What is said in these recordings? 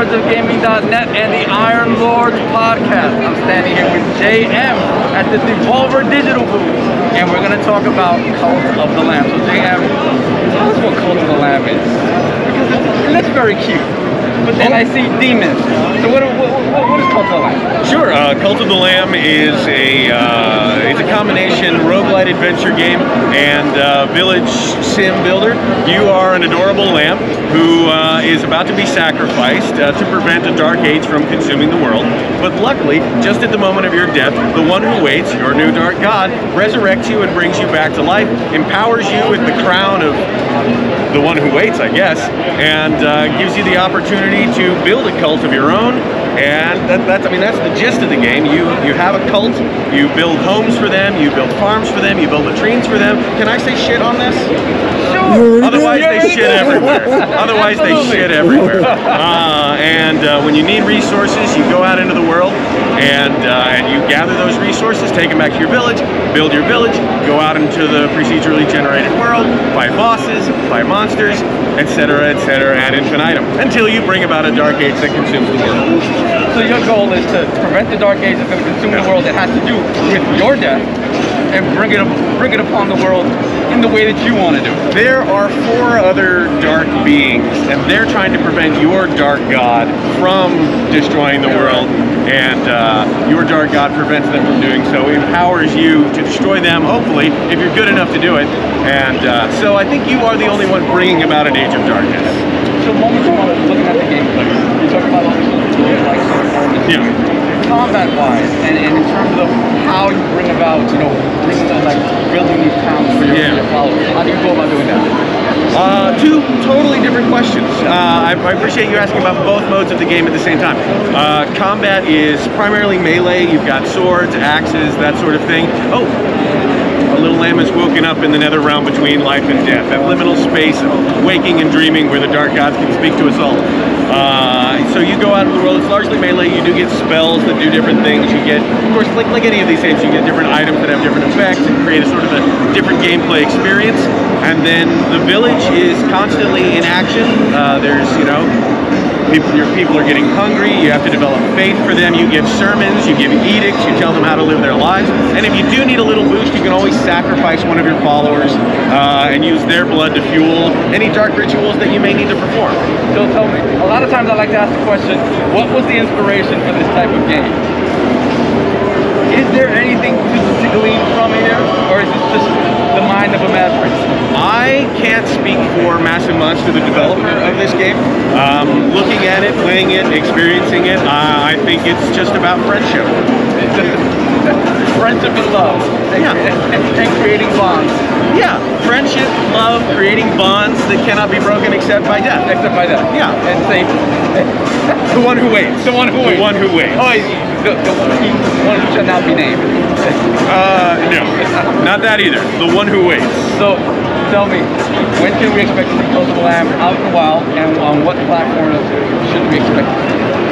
LordsOfGaming.net and the Iron Lords podcast. I'm standing here with JM at the Devolver Digital booth, and we're going to talk about Cult of the Lamb. So JM, tell us what Cult of the Lamb is. Because it looks very cute. But then oh. I see demons. So what, what, what, is Cult of the Lamb? Sure. Uh, Cult of the Lamb is a uh, it's a combination roguelite adventure game and uh, village sim builder. You are an adorable lamb who uh, is about to be sacrificed uh, to prevent a dark age from consuming the world. But luckily, just at the moment of your death, the one who waits, your new dark god, resurrects you and brings you back to life, empowers you with the crown of the one who waits, I guess, and uh, gives you the opportunity to build a cult of your own. And that, that's, I mean, that's the gist of the game. You you have a cult, you build homes for them, you build farms for them, you build latrines for them. Can I say shit on this? Sure. Otherwise, they shit everywhere. Otherwise, they shit everywhere. Uh, and uh, when you need resources, you go out into the world and uh, and you gather those resources, take them back to your village, build your village, go out into the procedurally generated world, fight bosses, fight monsters, etc., etc., ad infinitum, until you bring about a dark age that consumes the world. So your goal is to prevent the dark age that's going to consume the world that has to do with your death and bring it bring it upon the world in the way that you want to do. it. There are four other dark beings, and they're trying to prevent your dark god from destroying the world, and uh, your dark god prevents them from doing so, empowers you to destroy them, hopefully, if you're good enough to do it. And uh, so I think you are the only one bringing about an age of darkness. So moments ago, looking at the gameplay, you talk about all these little like performance. Yeah. Combat wise, and, and in terms of how you bring about, you know, bringing the, like building these towns for your, Yeah. your followers. How do you go about doing that? Uh, two totally different questions. Uh, I, I appreciate you asking about both modes of the game at the same time. Uh, combat is primarily melee. You've got swords, axes, that sort of thing. Oh, little lamb is woken up in the nether realm between life and death. That liminal space of waking and dreaming where the dark gods can speak to us all. Uh, so you go out into the world, it's largely melee. You do get spells that do different things. You get, of course, like, like any of these games, you get different items that have different effects and create a sort of a different gameplay experience. And then the village is constantly in action. Uh, there's, you know, people, your people are getting hungry. You have to develop faith for them. You give sermons, you give edicts, you tell them how to live their lives. And if you do need a little boost, you can always sacrifice one of your followers uh, and use their blood to fuel any dark rituals that you may need to perform. So tell me, a lot of times I like to ask the question, what was the inspiration for this type of game? Is there anything to, to glean from here, or is this just the mind of a mad prince? I can't speak for Massive Monster, the developer of this game. Um, looking at it, playing it, experiencing it, uh, I think it's just about friendship. Friendship and love, and, Yeah. and, and creating bonds, Yeah, friendship, love, creating bonds that cannot be broken except by death. except by that. Yeah. And say, The one who waits. the one who waits. The one who waits. Oh, the, the, one, one who shall not be named. Uh, no, not that either. The one who waits. So, tell me, when can we expect to see the Lamb out in the wild, and on what platforms should we expect?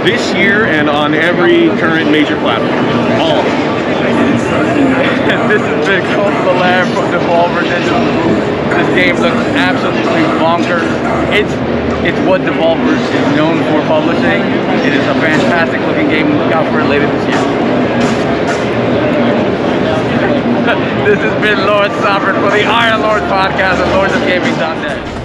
This year and on every current major platform. All. this has been of the Lamb from Devolver Digital. This game looks absolutely bonkers. It's it's what Devolver is known for publishing. It is a fantastic looking game. Look out for it later this year. this has been Lord Sovereign for the Iron Lord podcast at lordsofgaming.net.